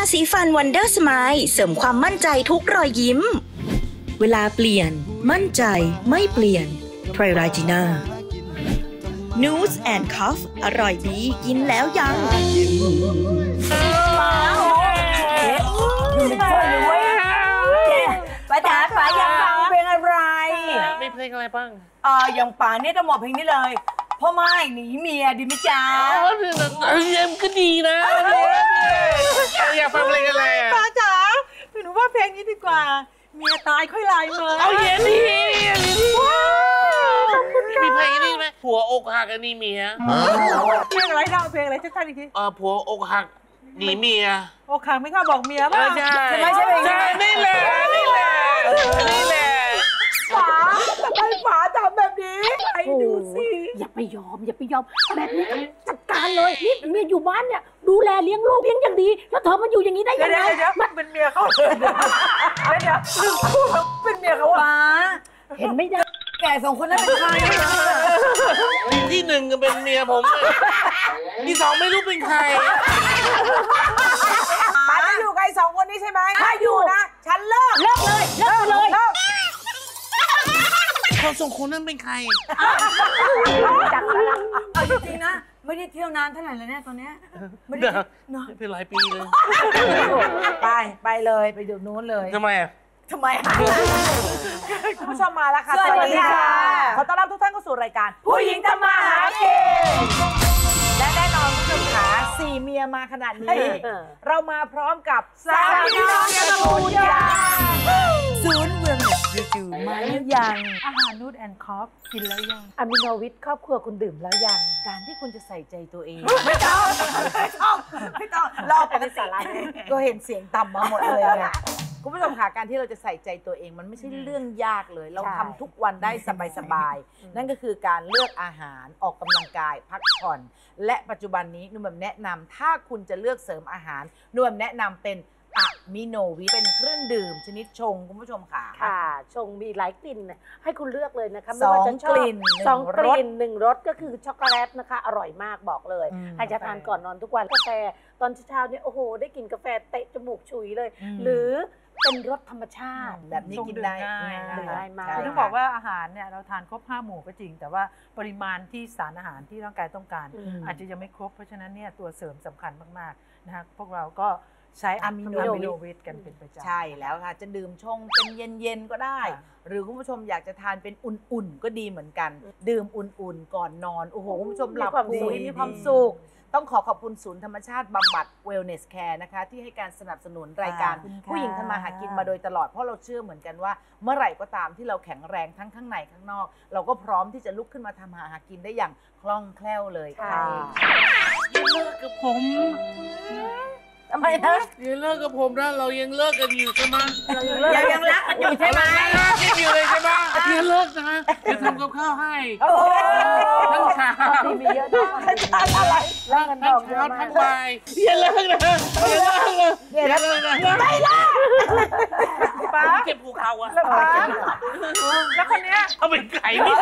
าสีฟันวันเดอร์สไมล์เสริมความมั่นใจทุกรอยยิ้ม เวลาเปลี่ยน มั่นใจไม่เปลี่ยนไทรราจีน่า News and Cuff อร่อยดีกินแล้วยังป้าจ๋าป๋าอยากฟังเพลงอะไรมีเพลงอะไรบ้างเอ่ออย่างป๋าเนี่ยต้องบอกเพลงนี้เลย พ่อไม้หนีเมียดีไหมจ๊ะอ๋อเพลงนั้นเอ็มก็ดีนะอยากฟังเพลงอะไรอะป้าจ๋าหนูว่าเพลงนี้ดีกว่า เมียตายค่อยไลน์มาเอาเย็นดีมีเพลงนี้ไหมผัวอกหักอันนี้เมียเพลงอะไรนะเอาเพลงอะไรชัดๆอีกทีเออผัวอกหักหนีเมียโอ้ขังไม่เข้าบอกเมียเอป่ะอใช่ใช่ไหมใช่เพลงนี้ใช่นี่แหละนี่แหละนี่แหละป๋า ทำไมป๋าทำแบบนี้ไอ้ดูสิอย่าไปยอม อย่าไปยอม แบบนี้จัดการเลยนี่เมียอยู่บ้านเนี่ยดูแลเลี้ยงลูกเลี้ยงอย่างดี แล้วเธอมาอยู่อย่างนี้ได้เดี๋ยัยวงไงเดี๋ยวเดี๋ยวมันเป็นเมียเขาเลยเดี๋ยวเดี๋ยวพูดแล้วเป็นเมียเขาอะป๋าเห็นไม่ได้แก่สองคนนั้นเป็นใครที่หนึ่งก็เป็นเมียผมที่สองไม่รู้เป็นใครป๋าจะอยู่กับไอ้สองคนนี้ใช่ไหมถ้าอยู่นะ ฉันเลิกเลิกเลยเลิกไปเลย เลิกเขาสองคนนั้นเป็นใคร จัดแล้วนะเอาจริงๆนะ ไม่ได้เที่ยวนานเท่าไหร่เลยเนี่ยตอนเนี้ยไม่ได้เดี๋ยวเนาะเป็นหลายปีเลยไปไปเลยไปอยู่นู้นเลยทำไมอะทำไมอะคุณผู้ชมมาแล้วค่ะ สวัสดีค่ะ ขอต้อนรับทุกท่านเข้าสู่รายการ ผู้หญิงทำมาหากินและแน่นอนคุณผู้ชมขาสี่เมียมาขนาดนี้ เรามาพร้อมกับสามีน้องยาสูนยาศูนย์เวลเนสรีจูมาหรือยังอาหารนูดแอนด์คอฟกินแล้วยังอะมิโนวิทครอบครัวคุณดื่มแล้วยัง การที่คุณจะใส่ใจตัวเอง ไม่ต้องไม่ต้องไม่ต้องรอปกติก็เห็นเสียงต่ำมาหมดเลยไงคุณผู้ชมค่ะการที่เราจะใส่ใจตัวเองมันไม่ใช่เรื่องยากเลย เราใช่ทำทุกวันได้สบายๆนั่นก็คือการเลือกอาหารออกกำลังกายพักผ่อน และปัจจุบันนี้นุ่มแบบแนะนำถ้าคุณจะเลือกเสริมอาหารนุ่มแบบแนะนำเป็น อะมิโนวิเป็นเครื่องดื่มชนิดชงคุณผู้ชมค่ะ ค่ะ ชงมีหลายกลิ่นนะให้คุณเลือกเลยนะคะสองว่าจะชอบกลิ่นหนึ่งสองรกสลิ่นหนึ่งรสก็คือช็อกโกแลตนะคะ อร่อยมากบอกเลยอืมใครจะทานก่อนนอนทุกวันกาแฟตอนเช้าๆเนี่ยโอ้โห ได้กลินกาแฟเตะจมูกฉุยเลยอืมหรือเป็นรสธรรมชาติ แบบนี้กินได้ดื่มง่ายมากใช่คือต้องบอกว่าอาหารเนี่ยเราทานครบ5หมู่ก็จริง แต่ว่าปริมาณที่สารอาหารที่ร่างกายต้องการอืมอาจจะยังไม่ครบเพราะฉะนั้นเนี่ยตัวเสริมสำคัญมากๆนะคะพวกเราก็ ใช้อะอะมิมิโนโนวิทกันเป็นประจำใช่แล้วค่ะ จะดื่มชงเป็นเย็นๆก็ได้ค่ะหรือคุณผู้ชมอยากจะทานเป็นอุ่นๆก็ดีเหมือนกัน ดื่มอุ่นๆก่อนนอนโอ้โหคุณผู้ชมหลับมีความปุ๋ยสุขมีความสุขต้องขอขอบคุณศูนย์ธรรมชาติบำบัด Wellness Care นะคะ ที่ให้การสนับสนุนรายการขอบคุณค่ะผู้หญิงทำมาหากินมาโดยตลอด เพราะเราเชื่อเหมือนกันว่า เมื่อไหร่ก็ตามที่เราแข็งแรงทั้งข้างในข้างนอก เราก็พร้อมที่จะลุกขึ้นมาทำมาหากินได้อย่างคล่องแคล่วเลยค่ะยังเลิกกับผม ทำไมนะยังเลิกกับผมนะเรายังเลิกกันอยู่ใช่ไหมยังยังรักกันอยู่ใช่ไหมยังรักกันอยู่เลยใช่ไหมยังเลิกนะเดี๋ยวทำกับข้าวให้โอ้โหทั้งเช้าที่มีเยอะนะอะไรแล้วกันดทั้งอกเยเช้าอะมาทั้กงบ่ายอย่าเลิกนะอย่าเลิกนะเนี่ยอย่านะเลิกนะไม่ละป้าเจ็บภูเขาอะแล้วป้าแล้วคนเนี้ยเอาเป็นไก่นี่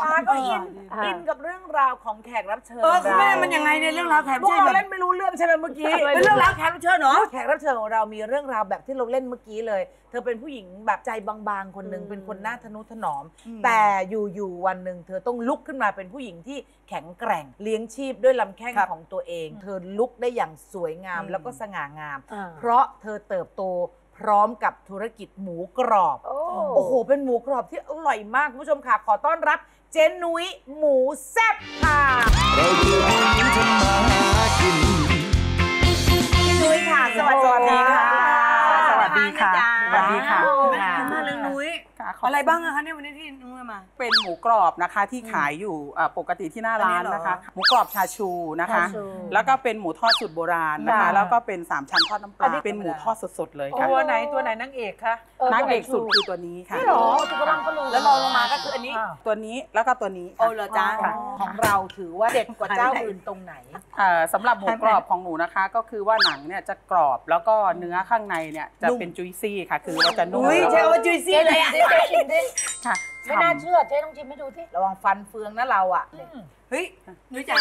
ปาก็อินอ่าอินกับเรื่องราวของแขกรับเชิญเออคุณแม่เรามันยังไงเนี่ยเรื่องราวแขกพวกเชิญเราเล่นไม่รู้เรื่องใช่ไหมเมื่อกี้เป็นเรื่องราวแขกรับเชิญเหรอแขกรับเชิญของเรามีเรื่องราวแบบที่เราเล่นเมื่อกี้เลย เธอเป็นผู้หญิงแบบใจบางๆคนหนึ่งอืมเป็นคนหน้าทนุถนอม แต่อยู่ๆวันหนึ่งเธอต้องลุกขึ้นมาเป็นผู้หญิงที่แข็งแกร่งเลี้ยงชีพด้วยลำแข้งของตัวเอง เธอลุกได้อย่างสวยงามแล้วก็สง่างามอ่าเพราะเธอเติบโตพร้อมกับธุรกิจหมูกรอบโอ้โอ้โห เป็นหมูกรอบที่อร่อยมากคุณผู้ชมค่ะ ขอต้อนรับ เจนนุ้ยหมูแซ่บค่ะเราคือผู้หญิงทำมาหากินพี่นุ้ยค่ะ สวัสดีค่ะ สวัสดีค่ะ สวัสดีค่ะสวัสดีแม่ค่ะ มาเรื่องนุ้ย ค่ะ ขอบอะไรบ้างอะคะเนี่ยวันนี้ที่นุ้ยมา เป็นหมูกรอบนะคะที่ขายอยู่อ่าปกติที่หน้าร้านนะคะอันนี้เหรอหมูกรอบชาชูนะคะ ชาชูแล้วก็เป็นหมูทอดสูตรโบราณนะคะ ค่ะ แล้วก็เป็นสามชั้นทอดน้ำปอันลานี้ เป็นหมูทอดสดๆเลยค่ะตัวไหนตัวไหนนางเอกคะนางเอกสุดคือตัวนี้ค่ะนี่เหรอทุกคนก็รู้แล้วรองลงมาก็คืออันนี้อ้าวตัวนี้แล้วก็ตัวนี้โอ้ค่ะเหรอจ๊ะค่ะ ของเราถือว่าเด็ดกว่าเจ้าอื่นตรงไหน เอ่อสำหรับหมูกรอบของหนูนะคะ ก็คือว่าหนังเนี่ยจะกรอบแล้วก็เนื้อข้างในเนี่ยจะเป็นจุยซี่ค่ะ คือว่าจะนุ่มนุ้ยแล้วใช่ก็ว่าจุยซี่เจ๊เลยอะ เจ๊ชิมดิค่ะไม่น่าเชื่อเจ๊ต้องชิมให้ดูสิระวังฟันเฟืองนะเราอะเฮ้ยนุ้ยจ๋า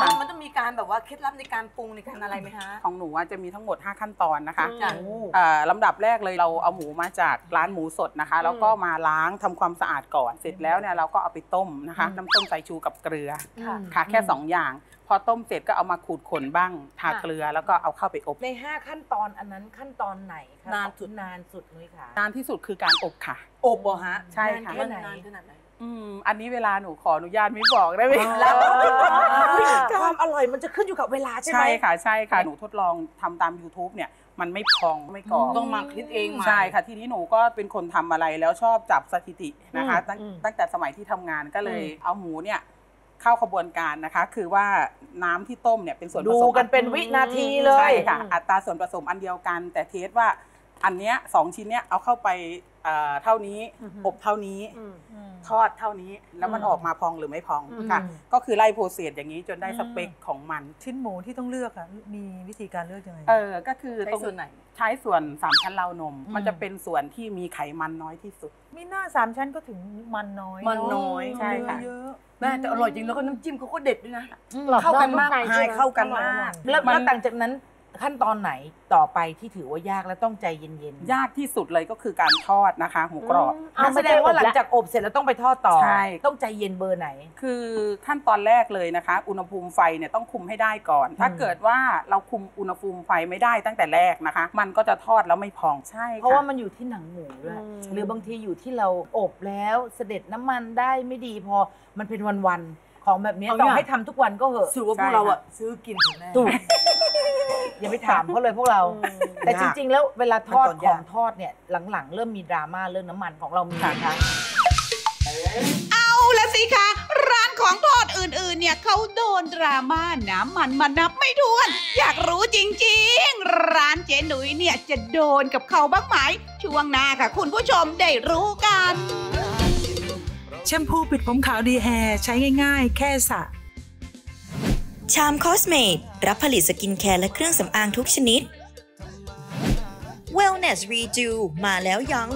มันมันต้องมีการแบบว่าเคล็ดลับในการปรุงในการอะไรไหมฮะ ของหนูอะจะมีทั้งหมด 5 ขั้นตอนนะคะจ้ะเอ่อลำดับแรกเลยเราเอาหมูมาจากร้านหมูสดนะคะ แล้วก็มาล้างทำความสะอาดก่อน เสร็จแล้วเนี่ยเราก็เอาไปต้มนะคะ น้ำต้มสายชูกับเกลืออค่ะแค่ 2 อย่างพ อต้มเสร็จก็เอามาขูดขนบ้าง ทาเกลือแล้วก็เอาเข้าไปอบใน 5 ขั้นตอนอันนั้นขั้นตอนไหนคะนานสุดนานสุดนุ้ยค่ะนานที่สุดคือการอบค่ะ อบเหรอฮะใช่ค่ะนานแค่ไหนนานขนาดไหนอืมอันนี้เวลาหนูขออนุญาตไม่บอกได้ไหมแล้วความอร่อยมันจะขึ้นอยู่กับเวลาใช่ไหมใช่ค่ะใช่ค่ะหนูทดลองทำตาม YouTube เนี่ยมันไม่พองไม่กรอบต้องมาคิดเองใหม่ใช่ค่ะทีนี้หนูก็เป็นคนทำอะไรแล้วชอบจับสถิตินะคะ ตั้งอืมตั้งแต่สมัยที่ทำงานก็เลยเอาหมูเนี่ย เข้าขบวนการนะคะ คือว่าน้ำที่ต้มเนี่ยเป็นส่วนผดูสมกันเป็นวินาทีเลใช่ยค่ะอัตราส่วนผสมอันเดียวกัน แต่เทสว่า อันเนี้ยสองชิ้นเนี้ยเอาเข้าไปเอ่อเท่านี้อบเท่านี้ทอดเท่านี้แล้วมันออกมาพองหรือไม่พองค่ะ ก็คือไล่โปรเซสอย่างนี้จนได้สเปคของมัน ชิ้นหมูที่ต้องเลือกอะมีวิธีการเลือกยังไงเออก็คือใช้ตรงส่วนไหน ใช้ส่วนสามชั้นราวนม มันจะเป็นส่วนที่มีไขมันน้อยที่สุด มีหน้าสามชั้นก็ถึงมันน้อย มันน้อยใช่ค่ะเยอะแม่แต่อร่อยจริงแล้วก็น้ำจิ้มเขาก็เด็ดด้วยนะหลอกเข้ากันมากนอกใช่เข้ากันมากแล้วมันแล้วต่างจากนั้น ขั้นตอนไหนต่อไปที่ถือว่ายากและต้องใจเย็นๆยากที่สุดเลยก็คือการทอดนะคะหมูกรอบอะแสดงว่าหลังจากอบเสร็จแล้วต้องไปทอดต่อ ใช่ ต้องใจเย็นเบอร์ไหน คือขั้นตอนแรกเลยนะคะ อุณหภูมิไฟเนี่ยต้องคุมให้ได้ก่อน ถ้าเกิดว่าเราคุมอุณหภูมิไฟไม่ได้ตั้งแต่แรกนะคะ มันก็จะทอดแล้วไม่พองใช่ค่เพราะว่ามันอยู่ที่หนังหมูด้วยหรือบางทีอยู่ที่เราอบแล้วเสด็จน้ำมันได้ไม่ดีพอมันเป็นวันๆของแบบเนี้ยเอาต่ออย่าง ให้ทำทุกวันก็เหอะสรุปว่าพวกเราอะซื้อกินถึงแม่ถูก อย่าไปถามเขาเลยพวกเรา แต่จริง ๆ แล้วเวลาทอดมันตอนขอยากงทอดเนี่ยหลังๆ เริ่มมีดราม่าเรื่องน้ำมันของเรามีไหมคะเอาละสิคะ ร้านของทอดอื่นๆ เนี่ยเขาโดนดราม่าน้ำมันมานับไม่ถ้วน อยากรู้จริงๆ ร้านเจ๊หนุ่ยเนี่ยจะโดนกับเขาบ้างไหม ช่วงหน้าค่ะ คุณผู้ชมได้รู้กัน แชมพูปิดผมขาวดีแฮร์ใช้ง่ายๆ แค่สระ ชามคอสเมดรับผลิตสกินแคร์และเครื่องสำอางทุกชนิด Wellness Redo มาแล้วยัง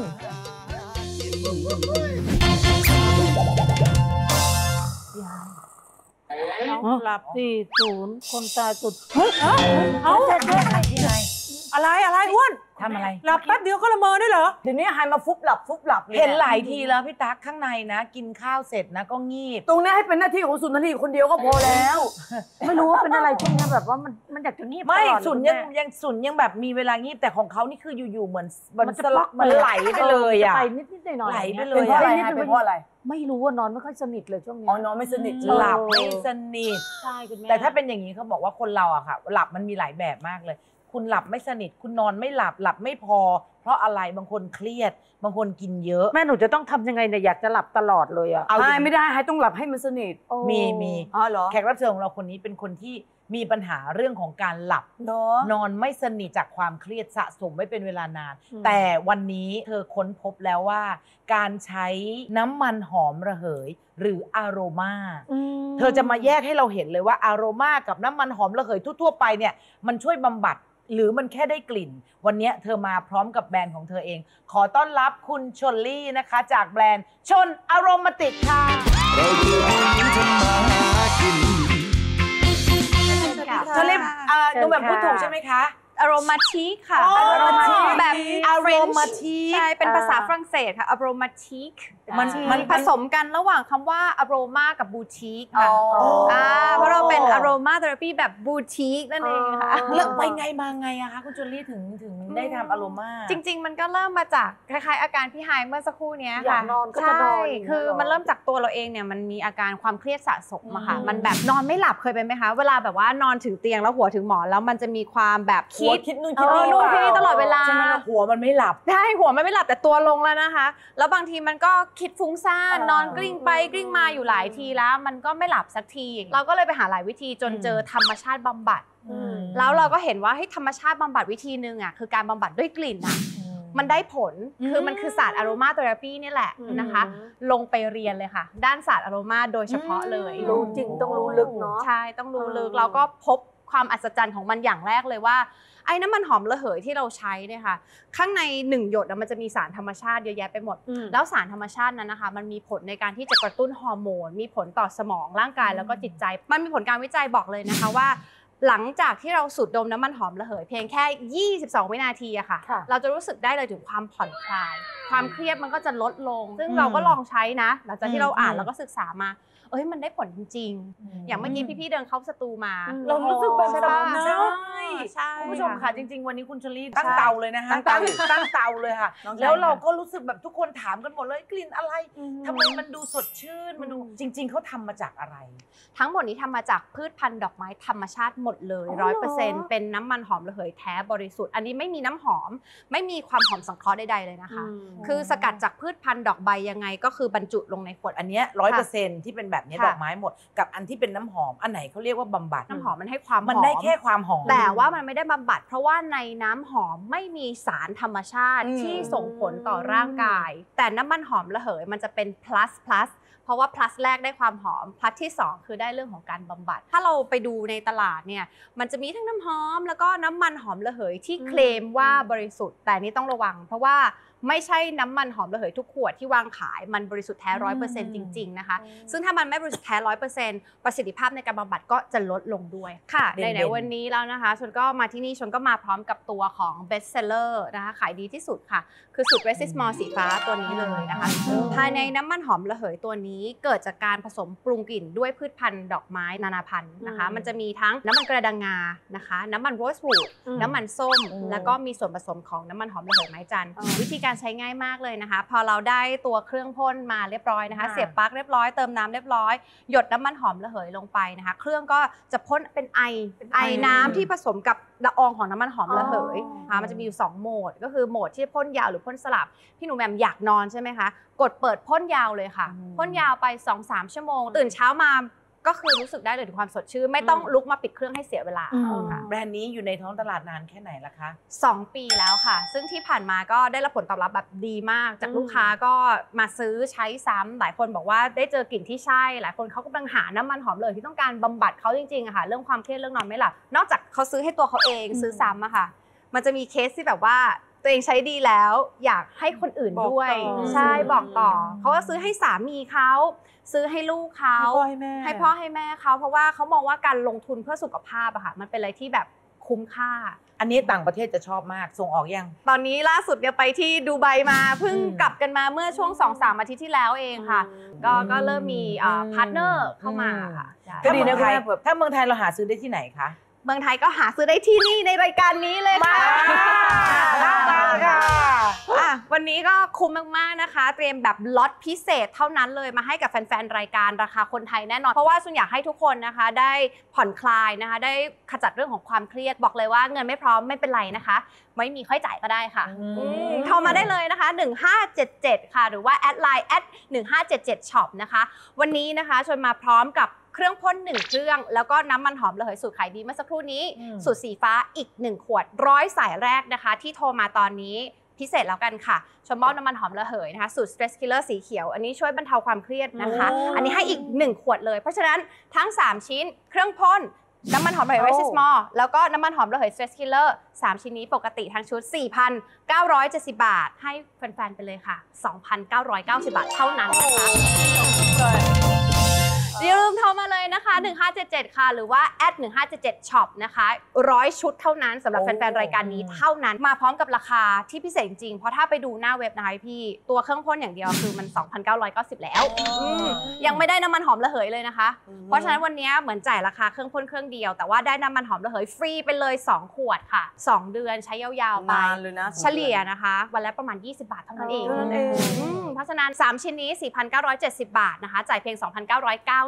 หลับสี่ศูนย์คนตายสุดเอาอะไรอะไรอ้วน ทำอะไร หลับแป๊บเดียวก็ละเมอได้เหรอ เดี๋ยวนี้ไฮมาฟุบหลับฟุบหลับเลยเห็นหลายทีแล้วพี่ตั๊กข้างในนะ กินข้าวเสร็จนะก็งีบ ตรงนี้ให้เป็นหน้าที่ของสุนทรีคนเดียวก็พอแล้ว ไม่รู้ว่าเป็นอะไรช่วงนี้แบบว่ามันมันอยากจะงีบไม่ตลอดเลสุนคุณยังแม่ยังสุนยังแบบมีเวลางีบแต่ของเขานี่คืออยู่ๆเหมือนมันจะสปลัล็อกมันไหลไปเลยอะจไปนิดนิดๆหน่อยๆไหลไปอางเลยงี้เป็นเพราะอะไรนิดฮะๆเป็นเพราะอะไรไม่รู้ว่านอนไม่ค่อยสนิทเลยช่วงนี้ อ๋อนอนไม่สนิทเออหลับไม่สนิท ใช่คุณแม่ แต่ถ้าเป็นอย่างนี้เขาบอกว่าคนเราอะค่ะ หลับมันมีหลายแบบมากเลย คุณหลับไม่สนิท คุณนอนไม่หลับหลับไม่พอ เพราะอะไรบางคนเครียด บางคนกินเยอะ แม่หนูจะต้องทำยังไงเนี่ยอยากจะหลับตลอดเลยอะเอาไฮไม่ได้ไฮต้องหลับให้มันสนิทโอ้มีมีอ๋อเหรอแขกรับเชิญของเราคนนี้เป็นคนที่มีปัญหาเรื่องของการหลับ เนาะนอนไม่สนิทจากความเครียดสะสมไว้เป็นเวลานาน อืม แต่วันนี้เธอค้นพบแล้วว่า การใช้น้ำมันหอมระเหย หรืออโรมามเธอจะมาแยกให้เราเห็นเลยว่าอารมากับน้ำมันหอมระเหยทั่วๆไปเนี่ยมันช่วยบำบัด หรือมันแค่ได้กลิ่น วันนี้เธอมาพร้อมกับแบรนด์ของเธอเอง ขอต้อนรับคุณชนลี่นะคะ จากแบรนด์ชนอารมาติกค่ะเราคือผู้หญิงทำมาหากินชนลี่เอ่อหนูแบบพูดถูกใช่ไหมคะ อโรมาติกค่ะ อ๋อ aromatic แบบ aromatic ใช่ เป็นภาษาฝรั่งเศสค่ะ aromatic มันมันผสมกันระหว่างคำว่า aroma กับ boutique ค่ะอ๋ออ่าเพราะเราเป็น aroma therapy แบบ boutique นั่นเองค่ะ แล้วไปไงมาไงอะคะ คุณชนลี่ถึงถึงได้ทำอารมา จริง ๆ มันก็เริ่มมาจากคล้าย ๆ อาการพี่ไฮเมื่อสักครู่เนี้ยอยาค่ะกนอนก็จะนอนใช่ย่างเงี้ยคือหรมันเริ่มจากตัวเราเองเนี่ยมันมีอาการความเครียดสะสมอะค่ะ อืม มันแบบนอนไม่หลับเคยเป็นไหมคะ เวลาแบบว่านอนถึงเตียงแล้วหัวถึงหมอนแล้วมันจะมีความแบบคิคิดดคิดนู่นเอคิดอนี่นู่นเปที่ล่านี่ตลอดเวลาใช่ไหมล่ะหัวมันไม่หลับใช่หัวมันไม่หลับแต่ตัวลงแล้วนะคะ แล้วบางทีมันก็คิดฟุ้งซ่านเออนอนกลิ้งไปกลิ้งมาอยู่หลายทีแล้ว มันก็ไม่หลับสักที เราก็เลยไปหาหลายวิธีจนอืมเจอธรรมชาติบำบัดแล้วเราก็เห็นว่าไอ้ธรรมชาติบำบัดวิธีหนึ่งอะคือการบำบัดด้วยกลิ่นอะมันได้ผล คือมันคือศาสตร์ aromatherapy นี่แหละนะคะ ลงไปเรียนเลยค่ะ ด้านศาสตร์อโรมาโดยเฉพาะเลย รู้จริงต้องรู้ลึกเนาะ ใช่ ต้องรู้ลึกเออเราก็พบ ความอัศจรรย์ของมันอย่างแรกเลยว่าไอ้น้ำมันหอมระเหยที่เราใช้เนี่ยค่ะข้างในหนึ่งหยดอะมันจะมีสารธรรมชาติเยอะแยะไปหมด แล้วสารธรรมชาตินั้นนะคะ มันมีผลในการที่จะกระตุ้นฮอร์โมน มีผลต่อสมองร่างกายแล้วก็จิตใจ มันมีผลการวิจัยบอกเลยนะคะว่า หลังจากที่เราสูดดมน้ำมันหอมระเหย เพียงแค่ 22 วินาทีอะค่ะ เราจะรู้สึกได้เลยถึงความผ่อนคลาย ความเครียดมันก็จะลดลง ซึ่งเราก็ลองใช้นะ หลังจากที่เราอ่านแล้วก็ศึกษามา เอ้ยมันได้ผลจริงๆอย่างเมื่อกี้พี่ๆเดินเข้าสตูมาเรารู้สึกแบบใช่สปะบายใช่ใช่คุณผู้ชมค่ะจริง ๆ วันนี้คุณชลีตั้งใช่เตาเลยนะคะตั้งเตาตั้งเตาเลยค่ะน้องชายแล้วเราก็รู้สึกแบบทุกคนถามกันหมดเลยกลิ่นอะไรทำไมมันดูสดชื่นมันดูจริง ๆเขาทำมาจากอะไร ทั้งหมดนี้ทำมาจากพืชพันธุ์ดอกไม้ธรรมชาติหมดเลยอ๋อร้อยเหเปรออร์เซ็นต์เป็นน้ำมันหอมระเหยแท้บริสุทธิ์ อันนี้ไม่มีน้ำหอม ไม่มีความหอมสังเคราะห์ใดๆเลยนะคะ คือสกัดจากพืชพันธุ์ดอกใบยังไงก็คือบรรจุลงในขวดอันเนี้ร้อยเปอร์เซ็นต์ที่เป็นแบบเนี้ยค่ะดอกไม้หมด กับอันที่เป็นน้ำหอมอันไหนเขาเรียกว่าบำบัดน้ำหอมมันให้ความมันหอได้แค่ความหอม แต่ว่ามันไม่ได้บำบัด เพราะว่าในน้ำหอมไม่มีสารธรรมชาติอืมที่ส่งผลต่อร่างกาย แต่น้ำมันหอมระเหยมันจะเป็น plus plus เพราะว่า plus แรกได้ความหอม plus ที่ 2 คือได้เรื่องของการบำบัด ถ้าเราไปดูในตลาดเนี่ยมันจะมีทั้งน้ำหอม แล้วก็น้ำมันหอมระเหยที่เคลมว่าบริสุทธิ์ แต่อันนี่ต้องระวัง เพราะว่า ไม่ใช่น้ำมันหอมระเหยทุกขวดที่วางขายมันบริสุทธิ์แท้ร้อยเปอร์เซ็นต์จริงๆนะคะซึ่งถ้ามันไม่บริสุทธิ์แท้ร้อยเปอร์เซ็นต์ประสิทธิภาพในการบำบัดก็จะลดลงด้วยค่ะเด่นๆในๆวันนี้แล้วนะคะชนก็มาที่นี่ชนก็มาพร้อมกับตัวของ best seller นะคะขายดีที่สุดค่ะ คือสูตร resist more สีฟ้าตัวนี้เลยนะคะภายในน้ำมันหอมระเหยตัวนี้เกิดจากการผสมปรุงกลิ่นด้วยพืชพันธุ์ดอกไม้นานาพันธุ์นะคะ มันจะมีทั้งน้ำมันกระดังงานะคะ น้ำมันโรสวูดอืมน้ำมันส้มอืมแล้วก็มีส่วนผสมของน้ำมันหอมระเหยไม้จันทร์วิธีการใช้ง่ายมากเลยนะคะ พอเราได้ตัวเครื่องพ่นมาเรียบร้อยนะคะค่ะเสียบปลั๊กเรียบร้อยเติมน้ำเรียบร้อยหยดน้ำมันหอมระเหยลงไปนะคะ เครื่องก็จะพ่นเป็นไอไอน้ำที่ผสมกับละอองของน้ำมันหอมระเหยนะคะมันจะมีอยู่ 2 โหมด ก็คือโหมดที่พ่นยาวหรือพ่นสลับ พี่หนูแหม่มอยากนอนใช่ไหมคะ กดเปิดพ่นยาวเลยค่ะ พ่นยาวไป 2-3 ชั่วโมง ตื่นเช้ามา ก็คือรู้สึกได้เลยถึงความสดชื่นไม่ต้องลุกมาปิดเครื่องให้เสียเวลาค่ะแบรนด์นี้อยู่ในท้องตลาดนานแค่ไหนละคะสองปีแล้วค่ะ ซึ่งที่ผ่านมาก็ได้รับผลตอบรับแบบดีมาก จากลูกค้าก็มาซื้อใช้ซ้ำหลายคนบอกว่าได้เจอกลิ่นที่ใช่ หลายคนเขากำลังหาน้ำมันหอมเลยที่ต้องการบำบัดเขาจริงๆอะค่ะ เรื่องความเครียดเรื่องนอนไม่หลับนอกจากเขาซื้อให้ตัวเขาเองซื้อซ้ำอะค่ะ มันจะมีเคสที่แบบว่า ตัวเองใช้ดีแล้ว อยากให้คนอื่นด้วยบอกต่อใช่บอกต่อเขาก็ซื้อให้สามีเขาซื้อให้ลูกเขาให้พ่อให้แม่ให้พ่อให้แม่เขาเพราะว่าเขามองว่าการลงทุนเพื่อสุขภาพอะค่ะมันเป็นอะไรที่แบบคุ้มค่า อันนี้ต่างประเทศจะชอบมากส่งออกยัง ตอนนี้ล่าสุดเนี่ยไปที่ดูไบมาเพิ่งอืมกลับกันมาเมื่อช่วง2อสามอาทิตย์ที่แล้วเองค่ะ ก็ก็เริ่มมี partner เข้ามาค่ะใช่ถ้าเมืองไทยก็ดีนะคุณแม่แบบถ้าเมืองไทยเราหาซื้อได้ที่ไหนคะ เมืองไทยก็หาซื้อได้ที่นี่ในรายการนี้เลยค่ะมาค่ะอะ วันนี้ก็คุ้มมาก ๆ นะคะ เตรียมแบบล็อตพิเศษเท่านั้นเลยมาให้กับแฟน ๆ รายการราคาคนไทยแน่นอน เพราะว่าสุนอยากให้ทุกคนนะคะ ได้ผ่อนคลายนะคะ ได้ขจัดเรื่องของความเครียดบอกเลยว่าเงินไม่พร้อมไม่เป็นไรนะคะ ไม่มีค่อยจ่ายก็ได้ค่ะอืมโทรมาได้เลยนะคะ 1577 ค่ะ หรือว่าแอดไลน์ at 1577 shop นะคะ วันนี้นะคะชวนมาพร้อมกับเครื่องพ่นหนึ่งเครื่อง แล้วก็น้ำมันหอมระเหยสูตรขายดีเมื่อสักครู่นี้อืมสูตรสีฟ้าอีก 1 ขวดร้อยสายแรกนะคะ ที่โทรมาตอนนี้พิเศษแล้วกันค่ะ ชมมอบน้ำมันหอมระเหยนะคะ สูตร stress killer สีเขียว อันนี้ช่วยบรรเทาความเครียดนะคะโอ้อันนี้ให้อีก 1 ขวดเลย เพราะฉะนั้นทั้ง 3 ชิ้น เครื่องพ่น น้ำมันหอมระเหย resist more แล้วก็น้ำมันหอมระเหย stress killer 3ชิ้นนี้ปกติทั้งชุด 4,970 บาท ให้แฟนๆ ไปเลยค่ะ 2,990 บาทเท่านั้นนะคะ อย่าลืมโทรมาเลยนะคะ 1577 ค่ะ หรือว่า at 1577 shop นะคะร้อยชุดเท่านั้นสำหรับแฟนๆ รายการนี้เท่านั้นมาพร้อมกับราคาที่พิเศษจริง เพราะถ้าไปดูหน้าเว็บนะคะพี่ ตัวเครื่องพ่นอย่างเดียวคือมัน 2,990 แล้วอืมยังไม่ได้น้ำมันหอมระเหยเลยนะคะ เพราะฉะนั้นวันนี้เหมือนจ่ายราคาเครื่องพ่นเครื่องเดียว แต่ว่าได้น้ำมันหอมระเหยฟรีไปเลย 2 ขวดค่ะ 2 เดือนใช้ยาวๆไปนานเลยนะเฉลี่ยนะคะ วันละประมาณ 20 บาทเท่านั้นเองเท่านั้นเองอืมเพราะฉะนั้น 3 ชิ้นนี้ 4,970 บาทนะคะ จ่ายเพียง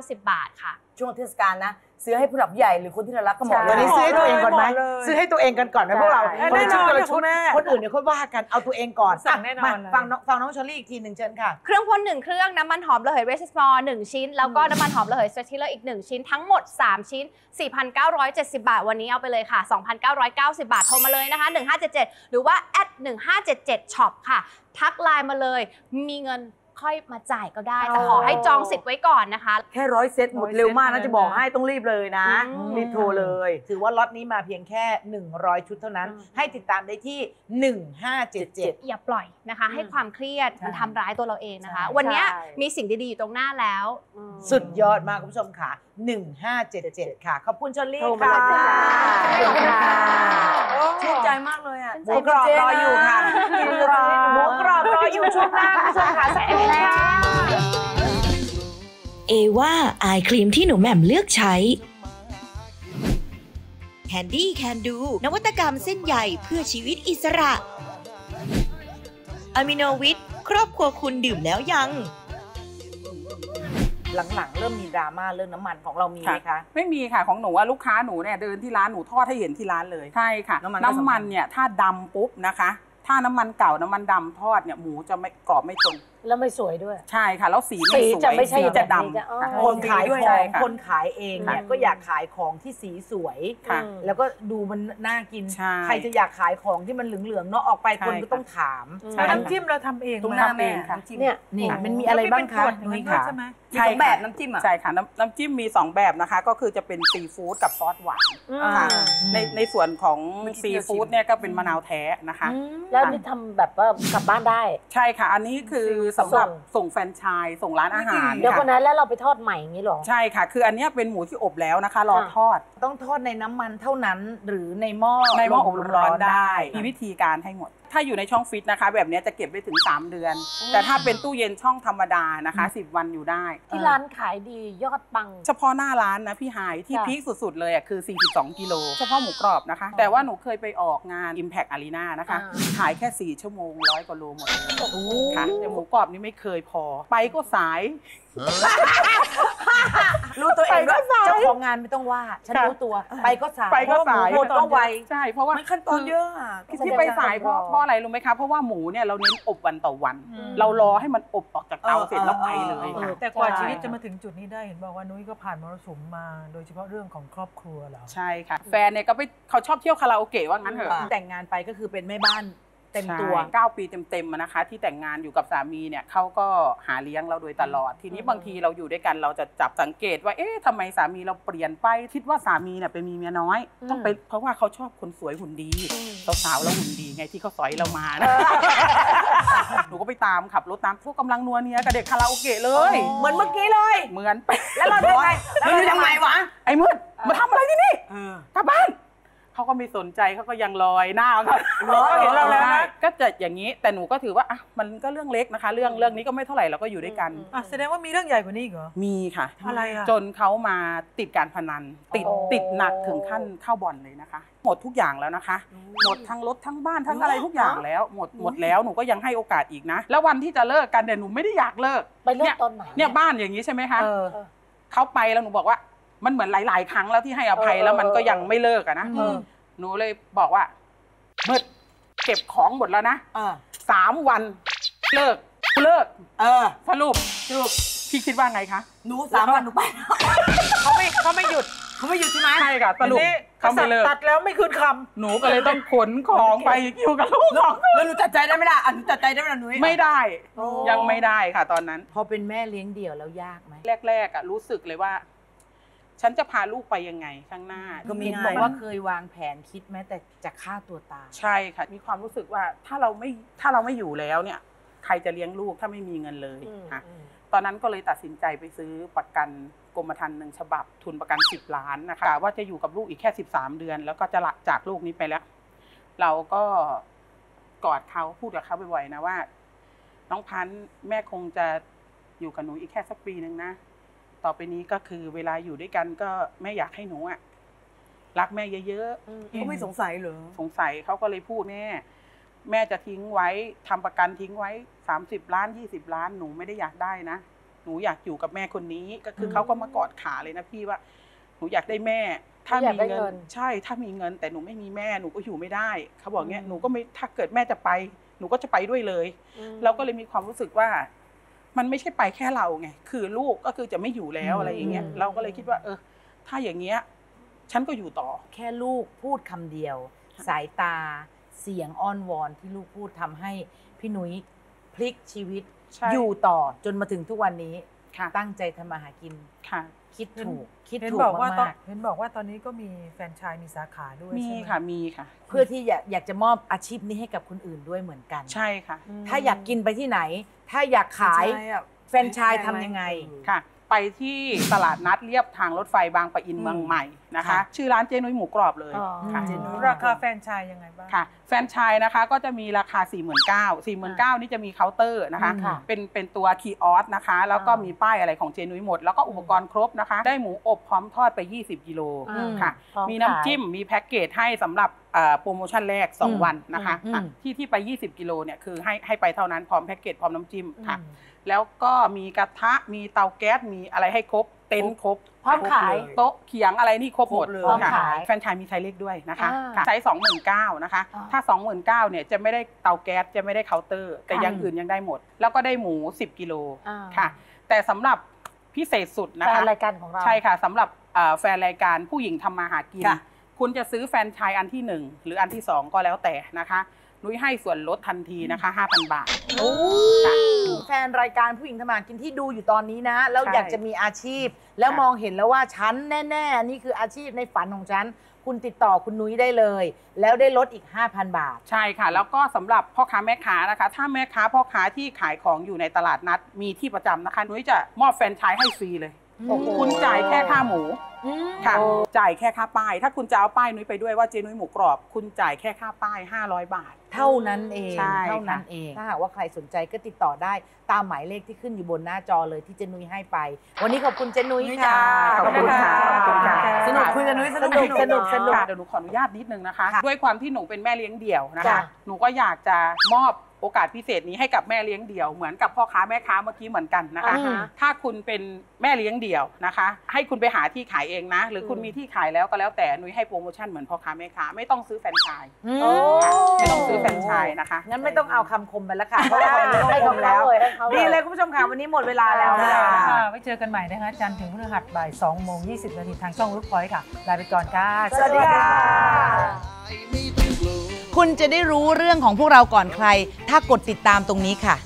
2,990 บาทค่ะ ช่วงเทศกาลนะ ซื้อให้ผู้หลักผู้ใหญ่หรือคนที่เรารักก็เหมาะเลวันยนี้ซื้อให้ตัวเองก่อนไหมเหาะเลยซื้อให้ตัวเองกันก่อนไหมพวกเราใช่ คนละชุดแน่นอนคนละชุดคุณแม่คนอื่นเดี๋ยวค่อยว่ากันเอาตัวเองก่อนสั่งแน่นอนมาเลย ฟังน้องฟังน้องเชอรี่อีกทีหนึ่งเชิญค่ะ เครื่องพ่นหนึ่งเครื่องน้ำมันหอมระเหยเรซิสมอร์หนึ่งชิ้น แล้วก็น้ำมันหอมระเหย stress killer อีก1ชิ้น ทั้งหมด 3 ชิ้น 4,970 บาท วันนี้เอาไปเลยค่ะ 2,990 บาท โทรมาเลยนะคะ 1577 หรือว่า at 1577 shop ค่ะ ทักไลน์มาเลยมีเงิน ค่อยมาจ่ายก็ได้ แต่ขอให้จองสิทธิ์ไว้ก่อนนะคะ แค่ร้อยเซตหมดเร็วมากนะจะบอกให้ต้องรีบเลยนะอืมรีบโทรเลย ถือว่าล็อตนี้มาเพียงแค่ 100 ชุดเท่านั้น ให้ติดตามได้ที่ 1577 อย่าปล่อยนะคะ ให้ความเครียดใช่มันทำร้ายตัวเราเองนะคะใช่วันเนี้ยใช่มีสิ่งดีๆอยู่ตรงหน้าแล้ว สุดยอดมากคุณผู้ชมค่ะ 1577 ค่ะ ขอบคุณชลลี่โทรมาค่ะเลยจ้าขอบคุณค่ะชื่นใจมากเลยอะหมูกรอบรออยู่ค่ะหมูกรอบหมูกรอบรออยู่ช่วงหน้าคุณผู้ชมค่ะแสนแรกเอว่าอายครีมที่หนูแหม่มเลือกใช้ Candy Can Do นวัตกรรมเส้นใหญ่เพื่อชีวิตอิสระอะมิโนวิทครอบครัวคุณดื่มแล้วยัง หลังๆ เริ่มมีดราม่าเรื่องน้ำมันของเรามีไหมคะ ไม่มีค่ะของหนูว่าลูกค้าหนูเนี่ยเดินที่ร้านหนูทอดให้เห็นที่ร้านเลยใช่ค่ะน้ำมันก็สำคัญ น้ำมันเนี่ยถ้าดำปุ๊บนะคะ ถ้าน้ำมันเก่าน้ำมันดำทอดเนี่ยหมูจะไม่กรอบไม่ตรง แล้วไม่สวยด้วย ใช่ค่ะแล้วสีไม่สีสวยจะไม่ใช่สีจะแบบนี้ดำจะอ๋อค่ะคนขายด้วยขอใช่งค่ะคนขายเองเนี่ยค่ะก็อยากขายของที่สีสวย ค่ะแล้วก็ดูมันน่ากิน ใช่ใครจะอยากขายของที่มันเหลืองๆเนาะออกไปใช่คนก็ต้องถาม ใช่ น้ำจิ้มเราทำเองตรงไหมหน้าแม่ทำเองค่ะน้ำจิ้มเนี่ย นี่มันมีอะไรบ้างคะแล้วนุ้เป็ยนขวดค่ะ ใช่ไหม มีสองแบบน้ำจิ้มอะ ใช่ค่ะน้ำน้ำจิ้มมี 2 แบบนะคะ ก็คือจะเป็นซีฟู้ดกับซอสหวานอ่าค่ะในในส่วนของเมื่อกี้ซีที่เราชิมฟู้ดเนี่ยก็เป็นมะนาวแท้นะคะ แล้วนี่ทำแบบว่ากลับบ้านได้ ใช่ค่ะ อันนี้คือสำหรับส่งแฟรนไชส์ส่งร้านอาหารเดี๋ยวค่ะคนนั้นแล้วเราไปทอดใหม่อย่างนี้เหรอ ใช่ค่ะ คืออันเนี้ยเป็นหมูที่อบแล้วนะคะ รอทอด ต้องทอดในน้ำมันเท่านั้นหรือในหม้อในหม้ออบลมร้อนได้ มีมีวิธีการให้หมด ถ้าอยู่ในช่องฟิตนะคะ แบบเนี้ยจะเก็บได้ถึง 3 เดือน แต่ถ้าเป็นตู้เย็นช่องธรรมดานะคะ 10 วันอยู่ได้ ที่ร้านขายดียอดปัง เฉพาะหน้าร้านนะพี่หายที่ค่ะพีคสุดๆเลยอะคือ 42 กิโลเฉพาะหมูกรอบนะคะ แต่ว่าหนูเคยไปออกงาน Impact Arena นะคะ ขายแค่ 4 ชั่วโมงร้อยกว่าโลหมดเลยค่ะแต่หมูกรอบนี่ไม่เคยพอ ไปก็สาย รู้ตัวเองว่าไปก็สายเจ้าของงานไม่ต้องว่า ฉันค่ะรู้ตัว ไปก็สายไปก็สายหมดก็ไวใช่เพราะว่ามันขั้นตอนเยอะอะคือที่ไปสายเพราะเพราะอะไรรู้ไหมคะเพราะว่าหมูเนี่ยเราเน้นอบวันต่อวัน เรารอให้มันอบออกจากเตาเออเสร็จแล้วไปเลยเออค่ะแต่กว่าใช่ชีวิตจะมาถึงจุดนี้ได้เห็นบอกว่านุ้ยก็ผ่านมรสุมมา โดยเฉพาะเรื่องของครอบครัวเหรอใช่ค่ะ แฟนเนี่ยก็ไปเขาชอบเที่ยวคาราโอเกะว่างั้นเถอะแต่งงานไปก็คือเป็นแม่บ้าน เต็มตัวใช่เก้าปีเต็มๆอะนะคะ ที่แต่งงานอยู่กับสามีเนี่ยเขาก็หาเลี้ยงเราโดยตลอด ทีนี้บางทีเราอยู่ด้วยกันเราจะจับสังเกตว่าเอ๊ะทำไมสามีเราเปลี่ยนไป คิดว่าสามีเนี่ยไปมีเมียน้อย ต้องไปเพราะว่าเขาชอบคนสวยหุ่นดีสาวๆแล้วหุ่นดีไงที่เขาสอยเรามานะหนูก็ไปตามขับรถตามพวกกำลังนัวเนียกับเด็กคาราโอเกะเลยเหมือนเมื่อกี้เลย เหมือนไปแล้วเราทำไงแล้วเราทำไงวะไอ้มืดมาทำอะไรที่นี่เออกลับบ้าน เขาก็ไม่สนใจเขาก็ยังลอยหน้าเขาเหรอเห็นเราแล้วนะก็จะอย่างนี้ แต่หนูก็ถือว่าอะมันก็เรื่องเล็กนะคะ เรื่องเรื่องนี้ก็ไม่เท่าไหร่เราก็อยู่ด้วยกันอะแสดงว่ามีเรื่องใหญ่กว่านี้อีกเหรอมีค่ะอะไรอะจนเขามาติดการพนัน ติดโอ้ติดหนักถึงขั้นเข้าบ่อนเลยนะคะ หมดทุกอย่างแล้วนะคะ หมดทั้งรถทั้งบ้านทั้งอะไรทุกอย่างแล้ว หมดหมดแล้วหนูก็ยังให้โอกาสอีกนะ แล้ววันที่จะเลิกกันเนี่ยหนูไม่ได้อยากเลิกไปเลิกเนี่ยตอนไหนเนี่ยบ้านอย่างนี้ใช่ไหมคะเออเขาไปแล้วหนูบอกว่า มันเหมือนหลาย ๆ ครั้งแล้วที่ให้อภัยเออแล้วมันก็เออยังไม่เลิกอะนะเออหนูเลยบอกว่าเมื่อเก็บของหมดแล้วนะเออสามวันเลิกเลิก เออสรุปสรุปพี่คิดว่าไงคะหนูสามวันหนูไปเขาไม่เขาไม่หยุดเขาไม่หยุดใช่ไหมใช่ค่ะสรุปทีนี้เขาไม่เลิกตัดแล้วไม่คืนคหนูก็เลยต้องขนของไปอยู่กับลูกสองคนแล้วหนูตัดใจได้ไหมล่ะอะหนูตัดใจได้ไหมล่ะหนูไม่ได้โอ้ยังไม่ได้ค่ะตอนนั้น พอเป็นแม่เลี้ยงเดี่ยวแล้วยากไหมแรกๆอะรู้สึกเลยว่า ฉันจะพาลูกไปยังไงข้างหน้าก็มีเห็นง่ายบอกว่าเคยวางแผนคิดแม้แต่จะฆ่าตัวตายใช่ค่ะ มีความรู้สึกว่าถ้าเราไม่ถ้าเราไม่อยู่แล้วเนี่ย ใครจะเลี้ยงลูกถ้าไม่มีเงินเลยค่ะตอนนั้นก็เลยตัดสินใจไปซื้อประกันกรมธรรม์หนึ่งฉบับ ทุนประกัน 10 ล้านนะคะว่าจะอยู่กับลูกอีกแค่ 13 เดือน แล้วก็จะละจากลูกนี้ไปแล้ว เราก็กอดเขาพูดกับเขาบ่อยๆนะว่า น้องพันธุ์แม่คงจะอยู่กับหนูอีกแค่สักปีหนึ่งนะ ต่อไปนี้ก็คือเวลาอยู่ด้วยกันก็แม่อยากให้หนูอะรักแม่เยอะๆเขาไม่สงสัยเหรอสงสัยเขาก็เลยพูดแม่แม่จะทิ้งไว้ทำประกันทิ้งไว้สามสิบล้านยี่สิบล้านหนูไม่ได้อยากได้นะหนูอยากอยู่กับแม่คนนี้ก็คือเขาก็มากอดขาเลยนะพี่ว่าหนูอยากได้แม่ ถ้าอยากมีได้เงิเงินนใช่ถ้ามีเงิน แต่หนูไม่มีแม่หนูก็อยู่ไม่ได้เขาบอกเงี้ยหนูก็ไม่ถ้าเกิดแม่จะไป หนูก็จะไปด้วยเลย เราก็เลยมีความรู้สึกว่า มันไม่ใช่ไปแค่เราไงคือลูกก็คือจะไม่อยู่แล้วอะไรอย่างเงี้ยอืมเราก็เลยคิดว่า เออ ถ้าอย่างเงี้ยฉันก็อยู่ต่อ แค่ลูกพูดคำเดียว สายตาเสียงอ้อนวอนที่ลูกพูดทำให้พี่หนุ้ยพลิกชีวิตใช่อยู่ต่อจนมาถึงทุกวันนี้ค่ะ ตั้งใจทำมาหากิน ค่ะ คิดถูกคิดเห็นถูกบอกว่าตอนมากเห็นบอกว่าตอนนี้ก็มีแฟรนไชส์มีสาขาด้วยมีใช่ไหมค่ะมีค่ะ ๆเพื่อที่อยากอยากจะมอบอาชีพนี้ให้กับคนอื่นด้วยเหมือนกัน ใช่ค่ะ ถ้าอยากกินไปที่ไหน ถ้าอยากขายแฟรนไชส์ทำยังไง ค่ะ ไปที่ตลาดนัดเรียบทางรถไฟบางปะอินเมืองใหม่นะคะค่ะชื่อร้านเจนุ้ยหมูกรอบเลยอ๋อค่ะเจนุ้ยราคาแฟรนไชส์ยังไงบ้างค่ะ แฟรนไชส์นะคะก็จะมีราคา 4 9 0 0 0 4 9 0 0 0นี่จะมีเคาน์เตอร์นะคะค่ะเป็นเป็นตัว kiosk นะคะ แล้วก็มีป้ายอะไรของเจ้นุ้ยหมด แล้วก็อุปกรณ์ครบนะคะ ได้หมูอบพร้อมทอดไป 20กิโลอืมค่ะพร้อมมีน้ำขายจิ้มมีแพ็กเกจให้สำหรับเอ่อโปรโมชั่นแรกอืม2วันนะคะอืมค่ะอืมที่ที่ไป 20 กิโลเนี่ยคือให้ให้ไปเท่านั้นพร้อมแพ็กเกจพร้อมน้ำจิ้มค่ะ แล้วก็มีกระทะมีเตาแก๊สมีอะไรให้ครบ เต็นท์ครบพร้อมขายโต๊ะเขียงอะไรนี่ครบหมดครบเลยพร้อมค่ะขายแฟรนไชส์มีไซส์เล็กด้วยนะคะอ่าค่ะไซส์สองหมื่นเก้านะคะอ่าถ้าสองหมื่นเก้าเนี่ยจะไม่ได้เตาแก๊สจะไม่ได้เคาน์เตอร์ แต่ค่ะอย่างอื่นยังได้หมด แล้วก็ได้หมู 10กิโลอ่าค่ะ แต่สำหรับพิเศษสุดนะแฟคะนรายการของเราใช่ค่ะสำหรับเอ่อแฟนรายการผู้หญิงทำมาหากินค่ะคุณจะซื้อแฟรนไชส์อันที่หนึ่งหรืออันที่สองก็แล้วแต่นะคะ นุ้ยให้ส่วนลดทันทีนะคะ 5,000 บาทโอ้ค่ะแฟนรายการผู้หญิงทำมาหากินที่ดูอยู่ตอนนี้นะ แล้วใช่อยากจะมีอาชีพ แล้วค่ะมองเห็นแล้วว่าฉันแน่ ๆ นี่คืออาชีพในฝันของฉัน คุณติดต่อคุณนุ้ยได้เลย แล้วได้ลดอีก 5,000 บาท ใช่ค่ะ แล้วก็สำหรับพ่อค้าแม่ค้านะคะ ถ้าแม่ค้าพ่อค้าที่ขายของอยู่ในตลาดนัดมีที่ประจำนะคะนุ้ยจะมอบแฟรนไชส์ให้ฟรีเลย โอ้โห คุณจ่ายแค่ค่าหมู ค่ะโอ้จ่ายแค่ค่าป้าย ถ้าคุณจะเอาป้ายนุ้ยไปด้วยว่าเจนุ้ยหมูกรอบ คุณจ่ายแค่ค่าป้าย 500 บาท เท่านั้นเองใช่เท่านั้นค่ะเองถ้าหากว่าใครสนใจก็ติดต่อได้ตามหมายเลขที่ขึ้นอยู่บนหน้าจอเลยที่เจนุ้ยให้ไป วันนี้ขอบคุณเจนุ้ยค่ะขอบคุณค่ะขอบคุณค่ะสนุกคุยกันนุ้ยสนุกสนุกสนุกค่ะเดี๋ยวหนูขออนุญาตนิดนึงนะคะค่ะด้วยความที่หนูเป็นแม่เลี้ยงเดี่ยวนะจ้ะคะหนูก็อยากจะมอบโอกาสพิเศษนี้ให้กับแม่เลี้ยงเดี่ยวเหมือนกับพ่อค้าแม่ค้าเมื่อกี้เหมือนกันนะคะอ่าฮะถ้าคุณเป็นแม่เลี้ยงเดี่ยวนะคะ ให้คุณไปหาที่ขายเองนะ หรือคุณมีที่ขายแล้วก็แล้วแต่หนุ้ยให้โปรโมชั่นเหมือนพ่อค้าแม่ค้าไม่ต้องซื้อแฟรนไชส์อืมค่ะไม่ต้องซื้อแฟรนไชส์นะคะงั้นไม่ต้องเอาคำคมไปแล้วค่ะเพราะว่าให้เขาแล้วดีเลยคุณผู้ชมค่ะวันนี้หมดเวลาแล้วค่ะค่ะไว้เจอกันใหม่นะคะจันทร์ถึงพฤหัสบ่าย2โมง20นาทีทางช่องลูกพอยต์ค่ะลาไปก่อนค่ะสวัสดีค่ะคุณจะได้รู้เรื่องของพวกเราก่อนใคร ถ้ากดติดตามตรงนี้ค่ะ